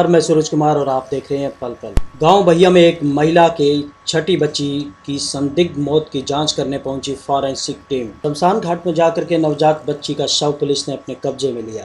नमस्कार, मैं सूरज कुमार और आप देख रहे हैं पल पल। गाँव भैया में एक महिला के छठी बच्ची की संदिग्ध मौत की जाँच करने पहुँची फॉरेंसिक टीम। शमशान घाट में जाकर के नवजात बच्ची का शव पुलिस ने अपने कब्जे में लिया।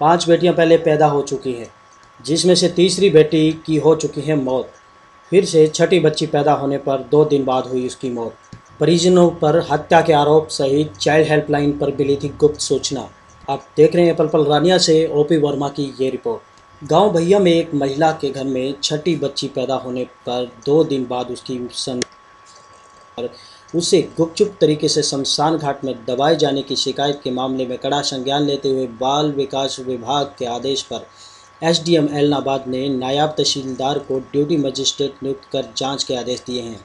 पाँच बेटियाँ पहले पैदा हो चुकी हैं, जिसमें से तीसरी बेटी की हो चुकी है मौत। फिर से छठी बच्ची पैदा होने पर दो दिन बाद हुई उसकी मौत। परिजनों पर हत्या के आरोप सहित चाइल्ड हेल्पलाइन पर मिली थी गुप्त सूचना। आप देख रहे हैं पल पल रानिया से ओपी वर्मा की ये रिपोर्ट। गाँव भैया में एक महिला के घर में छठी बच्ची पैदा होने पर दो दिन बाद उसकी सन उसे गुपचुप तरीके से शमशान घाट में दबाए जाने की शिकायत के मामले में कड़ा संज्ञान लेते हुए बाल विकास विभाग के आदेश पर एसडीएम एलनाबाद ने नायब तहसीलदार को ड्यूटी मजिस्ट्रेट नियुक्त कर जाँच के आदेश दिए हैं।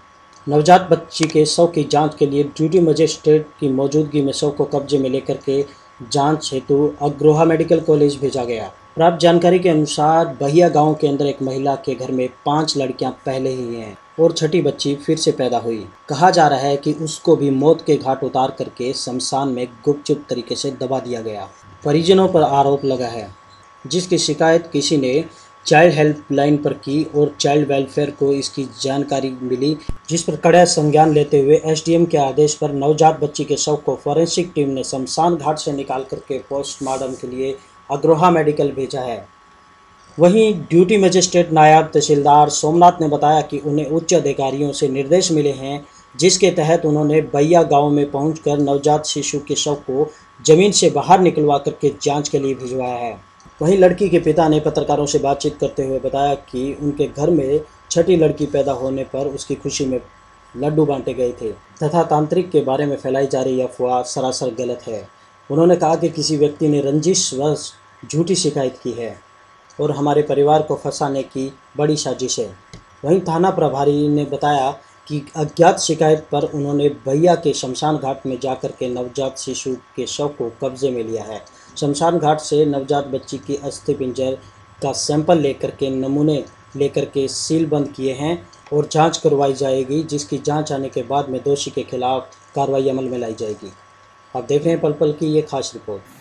नवजात बच्ची के शव की जाँच के लिए ड्यूटी मजिस्ट्रेट की मौजूदगी में शव को कब्जे में लेकर के जाँच हेतु अग्रोहा मेडिकल कॉलेज भेजा गया। प्राप्त जानकारी के अनुसार बहिया गाँव के अंदर एक महिला के घर में पाँच लड़कियाँ पहले ही हैं और छठी बच्ची फिर से पैदा हुई। कहा जा रहा है कि उसको भी मौत के घाट उतार करके शमशान में गुपचुप तरीके से दबा दिया गया। परिजनों पर आरोप लगा है, जिसकी शिकायत किसी ने चाइल्ड हेल्पलाइन पर की और चाइल्ड वेलफेयर को इसकी जानकारी मिली, जिस पर कड़ा संज्ञान लेते हुए एसडीएम के आदेश पर नवजात बच्ची के शव को फॉरेंसिक टीम ने शमशान घाट से निकाल करके पोस्टमार्टम के लिए अग्रोहा मेडिकल भेजा है। वहीं ड्यूटी मजिस्ट्रेट नायब तहसीलदार सोमनाथ ने बताया कि उन्हें उच्च अधिकारियों से निर्देश मिले हैं, जिसके तहत उन्होंने बैया गाँव में पहुंचकर नवजात शिशु के शव को ज़मीन से बाहर निकलवा करके जाँच के लिए भिजवाया है। वहीं लड़की के पिता ने पत्रकारों से बातचीत करते हुए बताया कि उनके घर में छठी लड़की पैदा होने पर उसकी खुशी में लड्डू बांटे गए थे, तथा तांत्रिक के बारे में फैलाई जा रही अफवाह सरासर गलत है। उन्होंने कहा कि किसी व्यक्ति ने रंजिश वश झूठी शिकायत की है और हमारे परिवार को फंसाने की बड़ी साजिश है। वहीं थाना प्रभारी ने बताया कि अज्ञात शिकायत पर उन्होंने भैया के शमशान घाट में जाकर के नवजात शिशु के शव को कब्जे में लिया है। शमशान घाट से नवजात बच्ची की अस्थि पिंजर का सैंपल लेकर के नमूने लेकर के सील बंद किए हैं और जाँच करवाई जाएगी, जिसकी जाँच आने के बाद में दोषी के खिलाफ कार्रवाई अमल में लाई जाएगी। आप देख रहे हैं पल पल की ये खास रिपोर्ट।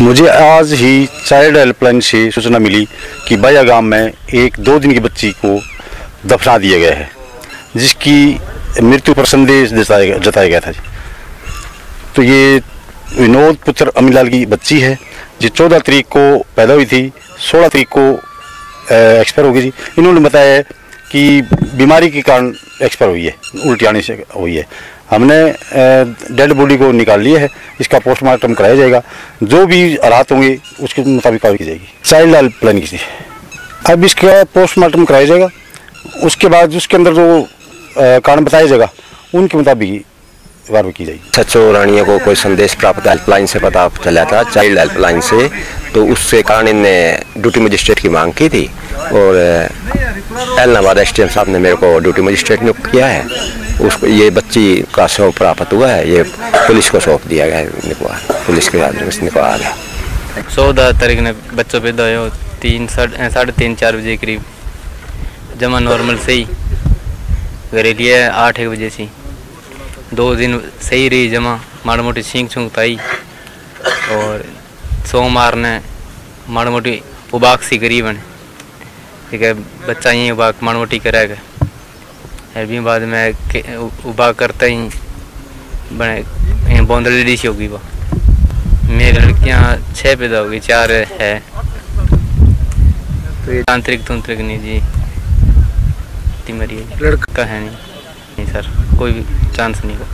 मुझे आज ही चाइल्ड हेल्पलाइन से सूचना मिली कि बाया गाँव में एक दो दिन की बच्ची को दफना दिया गया है, जिसकी मृत्यु पर संदेश जताया गया था जी। तो ये विनोद पुत्र अमीलाल की बच्ची है। जो, चौदह तरीक को पैदा हुई थी, सोलह तरीक को एक्सपायर हो गई थी। इन्होंने बताया कि बीमारी के कारण एक्सपायर हुई है उल्टी आने से हुई है। हमने डेड बॉडी को निकाल लिया है, इसका पोस्टमार्टम कराया जाएगा। जो भी हालात होंगे, उसके मुताबिक कार्रवाई की जाएगी। चाइल्ड हेल्पलाइन की अब इसका पोस्टमार्टम कराया जाएगा। उसके बाद, उसके अंदर जो कारण बताया जाएगा, उनके मुताबिक कार्रवाई की जाएगी। सचो रानिया को कोई संदेश प्राप्त हेल्पलाइन से पता चला था चाइल्ड हेल्पलाइन से तो उसके कारण इनने ड्यूटी मजिस्ट्रेट की मांग की थी और एलनाबाद एस साहब ने मेरे को ड्यूटी मजिस्ट्रेट नियुक्त किया है। उसको ये बच्ची का शव प्राप्त हुआ है ये पुलिस को सौंप दिया गया है निकवा पुलिस के हाथ में निकवा आ गया चौदह तारीख ने बच्चों पैदा हुए हो तीन साढ़े साढ़े तीन चार बजे के करीब जमा नॉर्मल सही घरेली है आठ एक बजे से दो दिन सही रही जमा माड़ी मोटी छींक छूंक आई और सोमवार ने माड़ी मोटी उबाक सी करी बने। ठीक है बच्चा ही उबाक माड़ी मोटी करेगा फिर भी बाद में उबाक करता ही बने डी सी होगी वो। मेरी लड़कियाँ छः पैदा होगी चार है। तो ये तांत्रिक तंत्रिक नहीं जी। मरी लड़का है नहीं। नहीं सर। कोई चांस नहीं हुआ